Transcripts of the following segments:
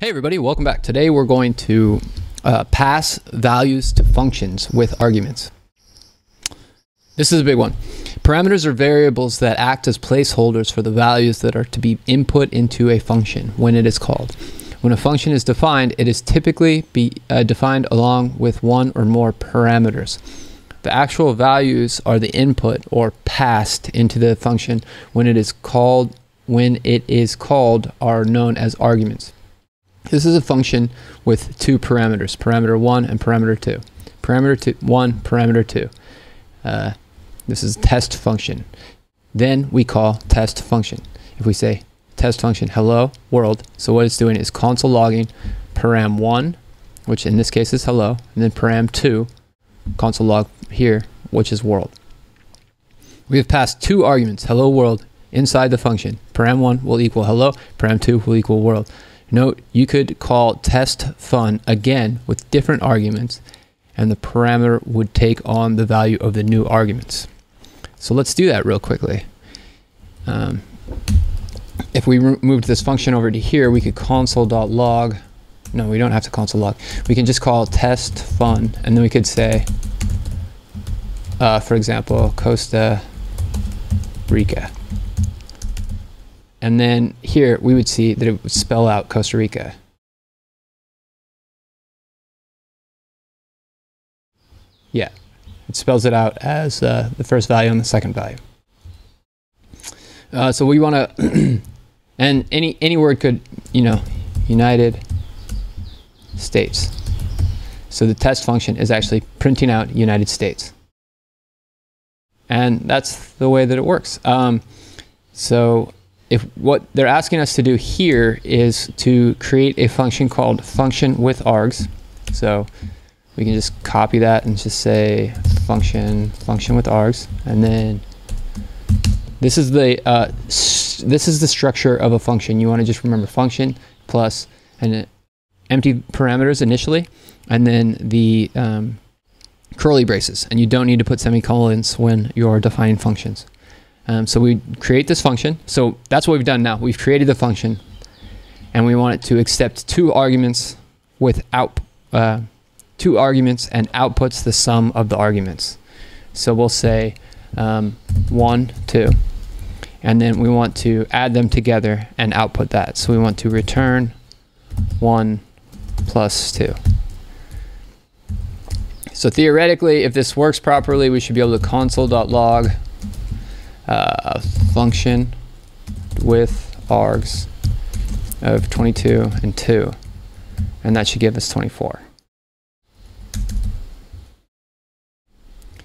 Hey everybody, welcome back. Today we're going to uh, pass values to functions with arguments. This is a big one. Parameters are variables that act as placeholders for the values that are to be input into a function when it is called. When a function is defined, it is typically be uh, defined along with one or more parameters. The actual values are the input or passed into the function when it is called when it is called are known as arguments. This is a function with two parameters, parameter 1 and parameter 2. Parameter two, 1, parameter 2. Uh, this is test function. Then we call test function. If we say test function hello world, so what it's doing is console logging param 1, which in this case is hello, and then param 2, console log here, which is world. We have passed two arguments, hello world, inside the function. Param 1 will equal hello, param 2 will equal world. Note you could call test fun again with different arguments and the parameter would take on the value of the new arguments. So let's do that real quickly. Um, if we moved this function over to here, we could console.log. No, we don't have to console log. We can just call test fun, and then we could say, uh, for example, Costa Rica. And then here we would see that it would spell out Costa Rica. Yeah, it spells it out as uh, the first value and the second value. Uh, so we want to, and any any word could, you know, United States. So the test function is actually printing out United States. And that's the way that it works. Um, so if what they're asking us to do here is to create a function called function with args. So we can just copy that and just say function function with args, and then this is the uh, this is the structure of a function. You want to just remember function plus an empty parameters initially, and then the um, curly braces, and you don't need to put semicolons when you're defining functions. Um, so we create this function. So that's what we've done now. We've created the function and we want it to accept two arguments with out, uh, two arguments and outputs the sum of the arguments. So we'll say um, one, two, and then we want to add them together and output that. So we want to return one plus two. So theoretically, if this works properly, we should be able to console.log uh, function with args of 22 and 2 and that should give us 24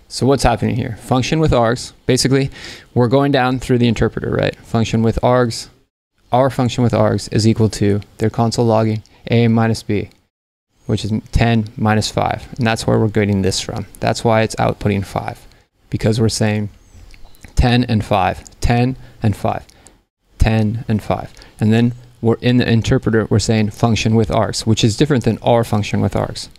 so what's happening here? Function with args basically we're going down through the interpreter right? Function with args our function with args is equal to their console logging a minus b which is 10 minus 5 and that's where we're getting this from. That's why it's outputting 5 because we're saying 10 and 5, 10 and 5, 10 and 5. And then we're in the interpreter, we're saying function with args, which is different than our function with args.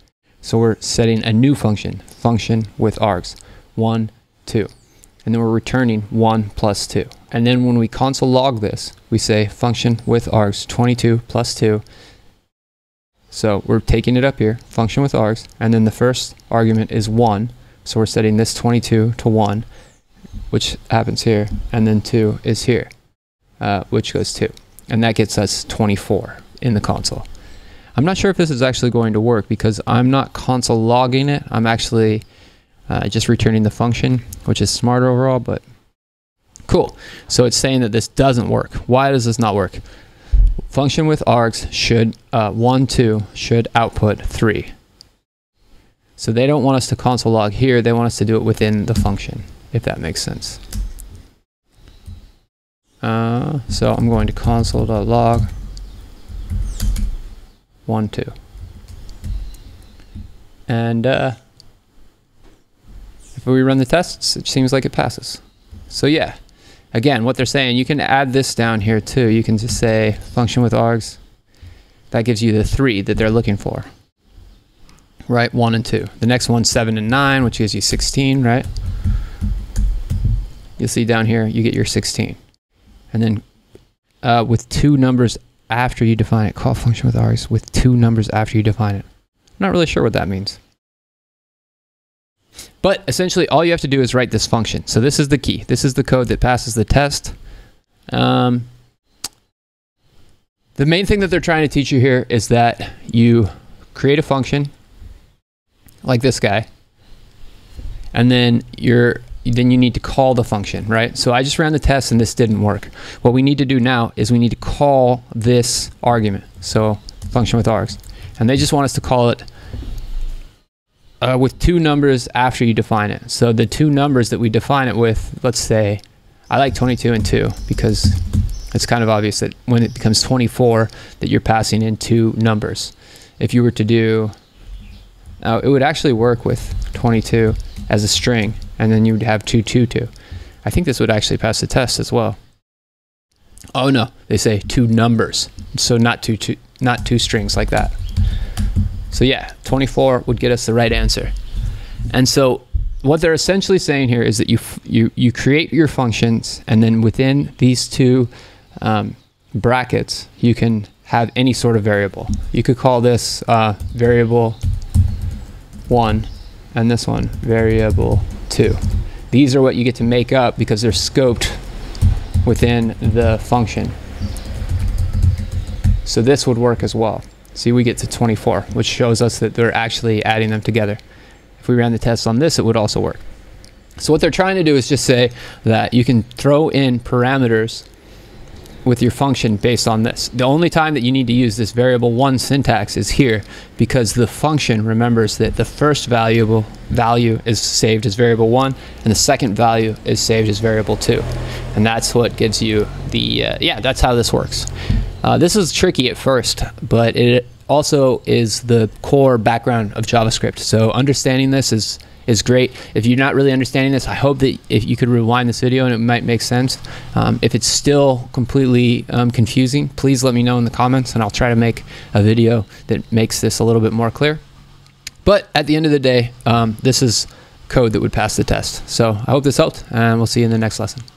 So we're setting a new function, function with args, 1, 2. And then we're returning 1 plus 2. And then when we console log this, we say function with args, 22 plus 2. So we're taking it up here, function with args, and then the first argument is 1. So we're setting this 22 to 1 which happens here, and then 2 is here, uh, which goes 2. And that gets us 24 in the console. I'm not sure if this is actually going to work because I'm not console logging it. I'm actually uh, just returning the function, which is smarter overall, but cool. So it's saying that this doesn't work. Why does this not work? Function with args should, uh, 1, 2, should output 3. So they don't want us to console log here. They want us to do it within the function if that makes sense. Uh, so I'm going to console.log 1, 2. And uh, if we run the tests, it seems like it passes. So yeah, again, what they're saying, you can add this down here too. You can just say function with args. That gives you the three that they're looking for. Right, one and two. The next one's seven and nine, which gives you 16, right? You'll see down here you get your 16. And then uh, with two numbers after you define it. Call function with args with two numbers after you define it. I'm not really sure what that means. But essentially, all you have to do is write this function. So this is the key. This is the code that passes the test. Um, the main thing that they're trying to teach you here is that you create a function like this guy, and then you're then you need to call the function, right? So I just ran the test and this didn't work. What we need to do now is we need to call this argument. So function with args. And they just want us to call it uh, with two numbers after you define it. So the two numbers that we define it with, let's say, I like 22 and 2 because it's kind of obvious that when it becomes 24 that you're passing in two numbers. If you were to do, uh, it would actually work with 22 as a string, and then you would have 222. I think this would actually pass the test as well. Oh no, they say two numbers, so not two, two not two strings like that. So yeah, 24 would get us the right answer. And so what they're essentially saying here is that you you you create your functions, and then within these two um, brackets, you can have any sort of variable. You could call this uh, variable one and this one, variable 2. These are what you get to make up because they're scoped within the function. So this would work as well. See, we get to 24, which shows us that they're actually adding them together. If we ran the test on this, it would also work. So what they're trying to do is just say that you can throw in parameters with your function based on this. The only time that you need to use this variable one syntax is here because the function remembers that the first valuable value is saved as variable one and the second value is saved as variable two. And that's what gives you the, uh, yeah, that's how this works. Uh, this is tricky at first, but it also is the core background of JavaScript. So understanding this is is great. If you're not really understanding this, I hope that if you could rewind this video and it might make sense. Um, if it's still completely um, confusing, please let me know in the comments and I'll try to make a video that makes this a little bit more clear. But at the end of the day, um, this is code that would pass the test. So I hope this helped and we'll see you in the next lesson.